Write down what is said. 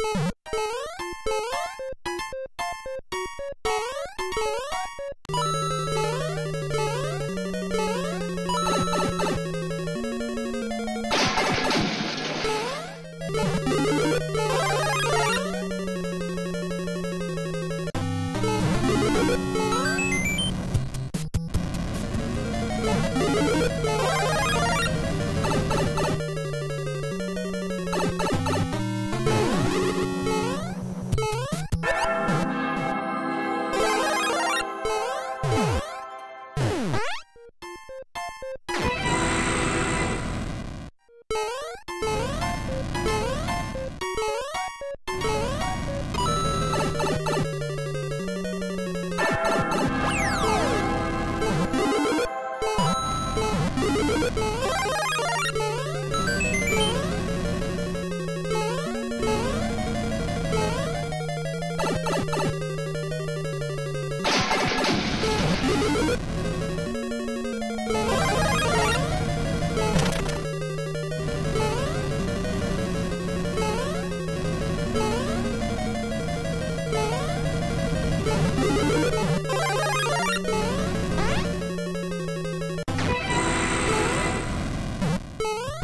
Beep, beep. you.